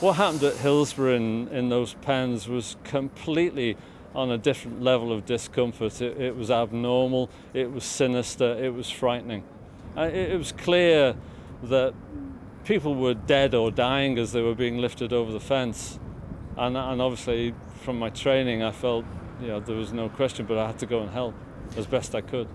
What happened at Hillsborough in, in those pens was completely on a different level of discomfort. It, it was abnormal, it was sinister, it was frightening. Uh, it, it was clear that people were dead or dying as they were being lifted over the fence. And, and obviously, from my training, I felt you know, there was no question, but I had to go and help as best I could.